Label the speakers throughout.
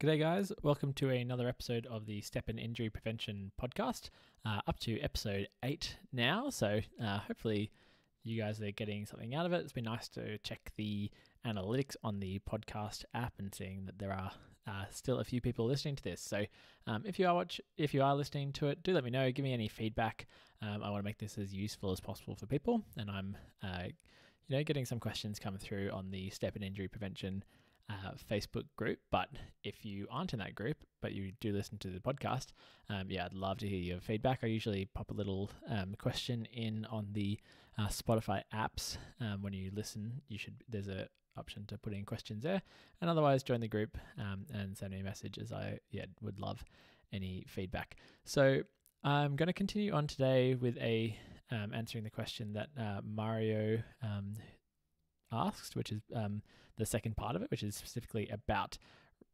Speaker 1: G'day, guys. Welcome to another episode of the STEPN Injury Prevention podcast. Uh, up to episode eight now. So, uh, hopefully, you guys are getting something out of it. It's been nice to check the analytics on the podcast app and seeing that there are uh, still a few people listening to this. So, um, if you are watch, if you are listening to it, do let me know. Give me any feedback. Um, I want to make this as useful as possible for people, and I'm, uh, you know, getting some questions come through on the STEPN Injury Prevention uh, Facebook group. But if you aren't in that group, but you do listen to the podcast, um, yeah, I'd love to hear your feedback. I usually pop a little um, question in on the uh, Spotify apps um, when you listen. You should there's a option to put in questions there, and otherwise join the group um, and send me a message. As I yeah would love any feedback. So I'm going to continue on today with a um, answering the question that uh, Mario um, asked, which is um, the second part of it, which is specifically about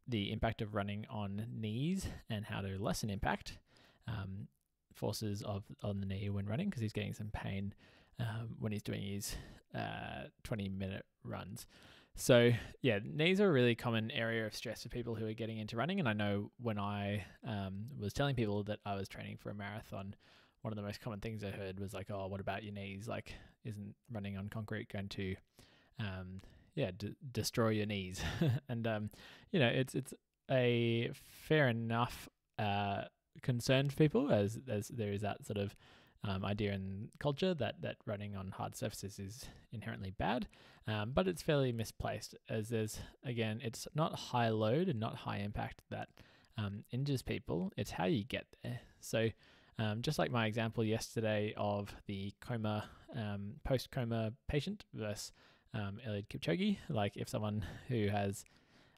Speaker 1: the impact of running on knees and how to lessen impact um, forces of on the knee when running because he's getting some pain um, when he's doing his uh, 20 minute runs. So yeah, knees are a really common area of stress for people who are getting into running. And I know when I um, was telling people that I was training for a marathon, one of the most common things I heard was like, "Oh, what about your knees? Like, isn't running on concrete going to um, yeah, d- destroy your knees. and um, you know, it's it's a fair enough uh, concern for people as as there is that sort of um, idea in culture that that running on hard surfaces is inherently bad, um, but it's fairly misplaced as there's again, it's not high load and not high impact that um, injures people. It's how you get there. So. Um, just like my example yesterday of the coma, um, post coma patient versus um, Eliud Kipchoge. Like if someone who has,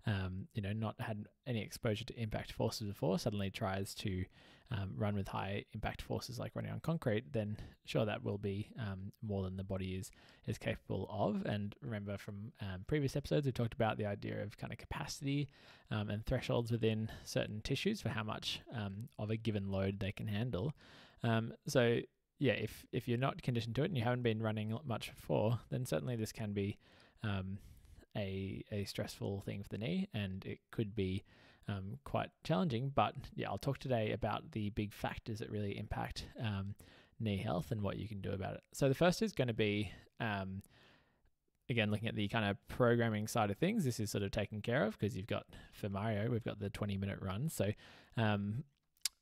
Speaker 1: um, you know, not had any exposure to impact forces before suddenly tries to um, run with high impact forces like running on concrete, then sure that will be um, more than the body is is capable of. And remember from um, previous episodes, we talked about the idea of kind of capacity um, and thresholds within certain tissues for how much of a given load they can handle. so yeah, if if you're not conditioned to it and you haven't been running much before, then certainly this can be um, a a stressful thing for the knee, and it could be um, quite challenging. But yeah, I'll talk today about the big factors that really impact um, knee health and what you can do about it. So the first is going to be um, again looking at the kind of programming side of things. This is sort of taken care of because you've got for Mario, we've got the 20 minute run. So um,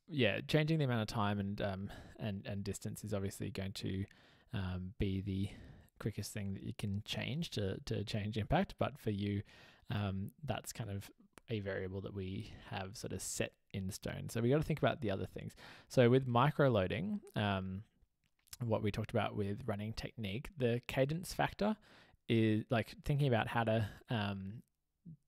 Speaker 1: yeah, changing the amount of time and um, and and distance is obviously going to um, be the quickest thing that you can change to to change impact. But for you, um, that's kind of a variable that we have sort of set in stone. So we got to think about the other things. So with micro loading, um, what we talked about with running technique, the cadence factor is like thinking about how to um,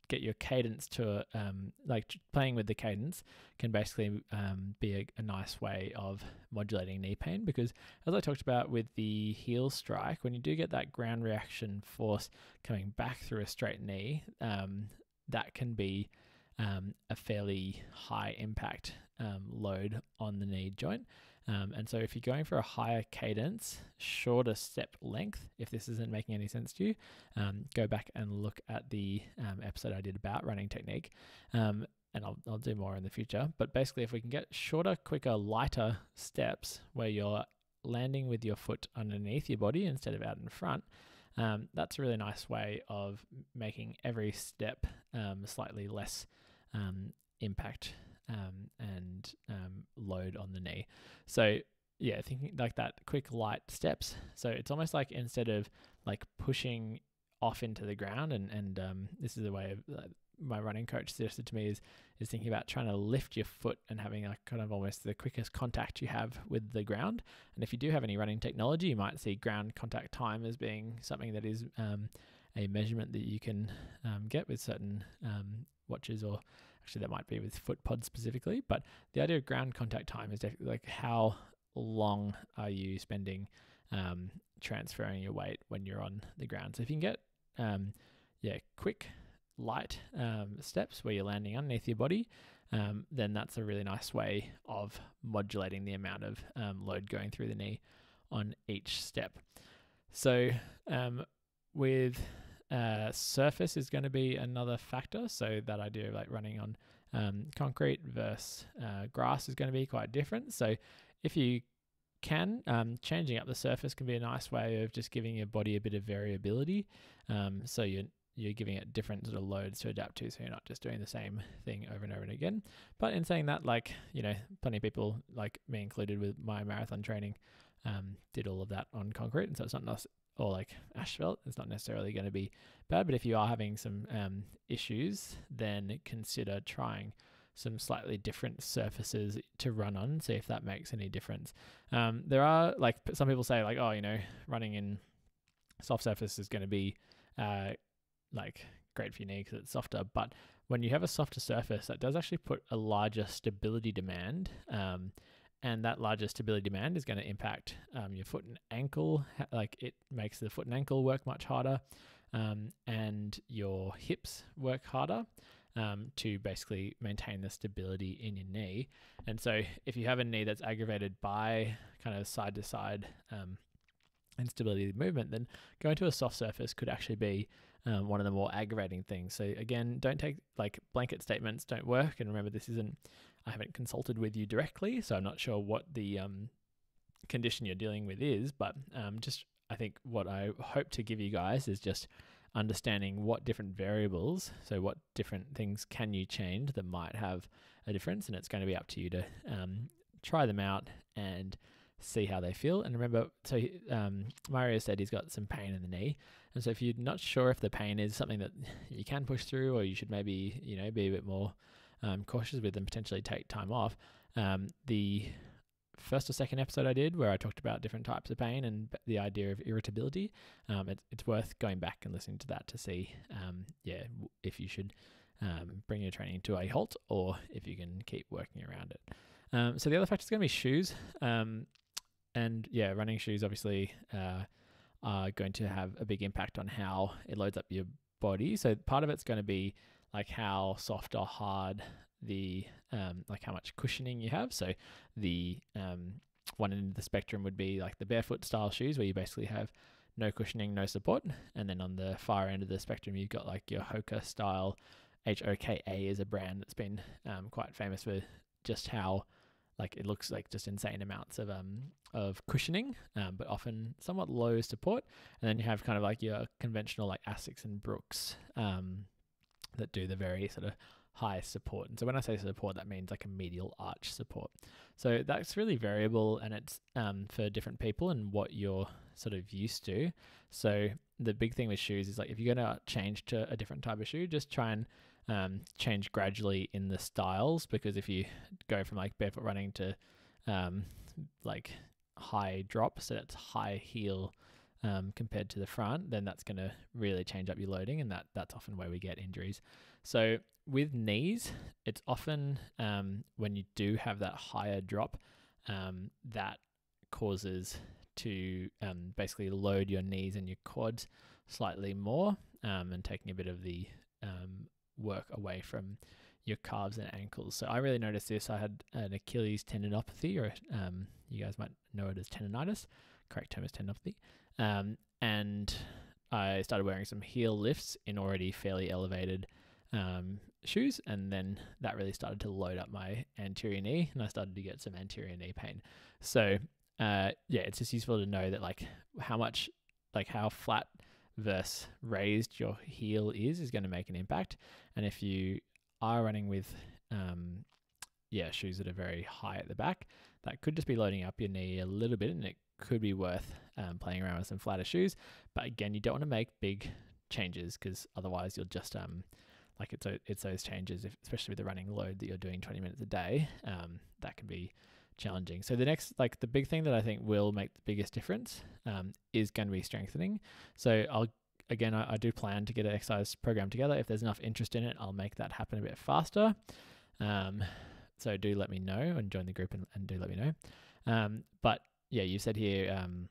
Speaker 1: get your cadence to um, like playing with the cadence can basically um, be a, a, nice way of modulating knee pain because as I talked about with the heel strike, when you do get that ground reaction force coming back through a straight knee, um, that can be um, a fairly high impact um, load on the knee joint. Um, and so if you're going for a higher cadence, shorter step length, if this isn't making any sense to you, um, go back and look at the um, episode I did about running technique. Um, and I'll, I'll do more in the future. But basically, if we can get shorter, quicker, lighter steps where you're landing with your foot underneath your body instead of out in front, um, that's a really nice way of making every step um, slightly less impact um, and um, load on the knee. So yeah, thinking like that quick light steps. So it's almost like instead of like pushing off into the ground, and and um, this is a way of uh, my running coach suggested to me is is thinking about trying to lift your foot and having like kind of almost the quickest contact you have with the ground. And if you do have any running technology, you might see ground contact time as being something that is um, a measurement that you can um, get with certain um, watches or actually that might be with foot FootPod specifically, but the idea of ground contact time is definitely like how long are you spending um, transferring your weight when you're on the ground. So if you can get um, yeah quick light um, steps where you're landing underneath your body, um, then that's a really nice way of modulating the amount of um, load going through the knee on each step. So um, with uh, surface is going to be another factor. So that idea of like running on um, concrete versus uh, grass is going to be quite different. So if you can, um, changing up the surface can be a nice way of just giving your body a bit of variability. Um, so you're you're giving it different sort of loads to adapt to, so you're not just doing the same thing over and over and again. But in saying that, like you know, plenty of people, like me included, with my marathon training, um, did all of that on concrete, and so it's not nice or like asphalt. It's not necessarily going to be bad, but if you are having some um, issues, then consider trying some slightly different surfaces to run on. See if that makes any difference. Um, there are like some people say like, oh, you know, running in soft surface is going to be uh, like great for your knee because it's softer. But when you have a softer surface, that does actually put a larger stability demand. Um, and that larger stability demand is going to impact um, your foot and ankle. Like it makes the foot and ankle work much harder, um, and your hips work harder um, to basically maintain the stability in your knee. And so, if you have a knee that's aggravated by kind of side to side um, instability of movement, then going to a soft surface could actually be um, one of the more aggravating things. So again, don't take like blanket statements don't work. And remember, this isn't I haven't consulted with you directly, so I'm not sure what the um, condition you're dealing with is. But um, just I think what I hope to give you guys is just understanding what different variables, so what different things can you change that might have a difference, and it's going to be up to you to um, try them out and see how they feel. And remember, so um, Mario said he's got some pain in the knee, and so if you're not sure if the pain is something that you can push through, or you should maybe you know be a bit more um, cautious with and potentially take time off, um, the first or second episode I did where I talked about different types of pain and the idea of irritability, um, it, it's worth going back and listening to that to see, um, yeah, if you should um, bring your training to a halt or if you can keep working around it. Um, so the other factor is going to be shoes. And yeah, running shoes obviously uh, are going to have a big impact on how it loads up your body. So part of it's going to be like how soft or hard the um, like how much cushioning you have. So the um, one end of the spectrum would be like the barefoot style shoes where you basically have no cushioning, no support, and then on the far end of the spectrum you've got like your Hoka style. H O K A is a brand that's been um, quite famous for just how like it looks like just insane amounts of um of cushioning, um, but often somewhat low support. And then you have kind of like your conventional like Asics and Brooks um, that do the very sort of high support. And so when I say support, that means like a medial arch support. So that's really variable and it's um, for different people and what you're sort of used to. So the big thing with shoes is like if you're going to change to a different type of shoe, just try and um, change gradually in the styles because if you go from like barefoot running to um, like high drop, so that's high heel um, compared to the front, then that's going to really change up your loading, and that that's often where we get injuries. So with knees, it's often um, when you do have that higher drop um, that causes to um, basically load your knees and your quads slightly more um, and taking a bit of the um, work away from your calves and ankles. So I really noticed this. I had an Achilles tendinopathy, or um, you guys might know it as tendonitis. Correct term is tendinopathy. Um, and I started wearing some heel lifts in already fairly elevated um, shoes, and then that really started to load up my anterior knee, and I started to get some anterior knee pain. So uh, yeah, it's just useful to know that like how much, like how flat versus raised your heel is is going to make an impact. And if you are running with um, yeah shoes that are very high at the back, that could just be loading up your knee a little bit, and it could be worth um, playing around with some flatter shoes. But again, you don't want to make big changes because otherwise you'll just um like it's it's those changes, if, especially with the running load that you're doing 20 minutes a day. Um, that can be challenging. So the next, like the big thing that I think will make the biggest difference um, is going to be strengthening. So I'll again, I, I, do plan to get an exercise program together. If there's enough interest in it, I'll make that happen a bit faster. Um, so do let me know and join the group and, and do let me know. Um, but yeah, you said here um,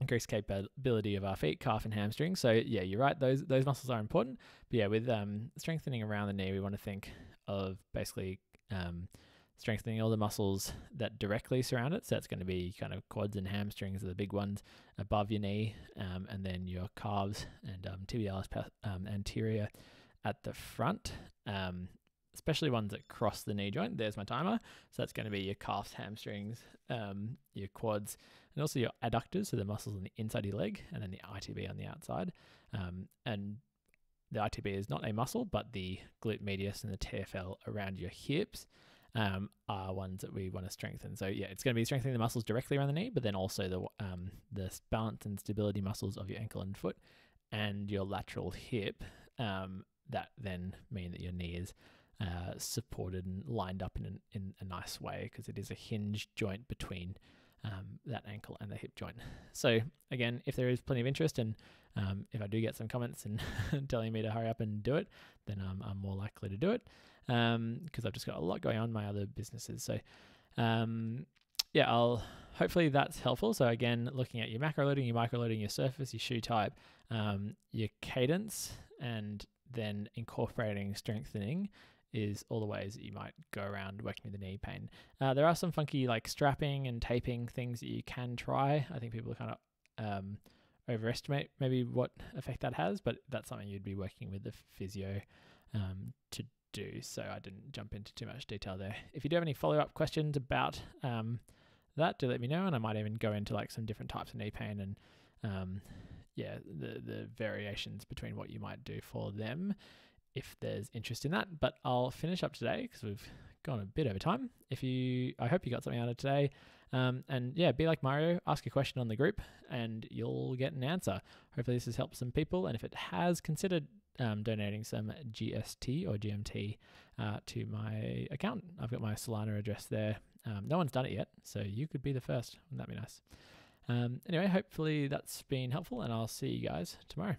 Speaker 1: increased capability of our feet, calf, and hamstring. So yeah, you're right. Those those muscles are important. But yeah, with um, strengthening around the knee, we want to think of basically um, strengthening all the muscles that directly surround it. So that's going to be kind of quads and hamstrings are the big ones above your knee, um, and then your calves and um, tibialis um, anterior at the front, um, especially ones that cross the knee joint. There's my timer. So that's going to be your calves, hamstrings, um, your quads, and also your adductors, so the muscles on the inside of your leg, and then the ITB on the outside. Um, and the ITB is not a muscle, but the glute medius and the TFL around your hips um, are ones that we want to strengthen. So yeah, it's going to be strengthening the muscles directly around the knee, but then also the um, the balance and stability muscles of your ankle and foot, and your lateral hip. Um, that then mean that your knee is uh, supported and lined up in an, in a nice way because it is a hinged joint between um, that ankle and the hip joint. So again, if there is plenty of interest and um, if I do get some comments and telling me to hurry up and do it, then I'm more likely to do it because um, I've just got a lot going on my other businesses. So um, yeah, I'll hopefully that's helpful. So again, looking at your macro loading, your micro loading, your surface, your shoe type, um, your cadence, and then incorporating strengthening is all the ways that you might go around working with the knee pain. Uh, there are some funky like strapping and taping things that you can try. I think people are kind of um, overestimate maybe what effect that has, but that's something you'd be working with the physio um, to do. So I didn't jump into too much detail there. If you do have any follow up questions about um, that, do let me know, and I might even go into like some different types of knee pain and um, yeah, the the variations between what you might do for them if there's interest in that. But I'll finish up today because we've gone a bit over time. If you, I hope you got something out of today. Um, and yeah, be like Mario, ask a question on the group and you'll get an answer. Hopefully, this has helped some people. And if it has, consider um, donating some GST or GMT uh, to my account. I've got my Solana address there. Um, no one's done it yet, so you could be the first. Wouldn't that be nice? Um, anyway, hopefully that's been helpful, and I'll see you guys tomorrow.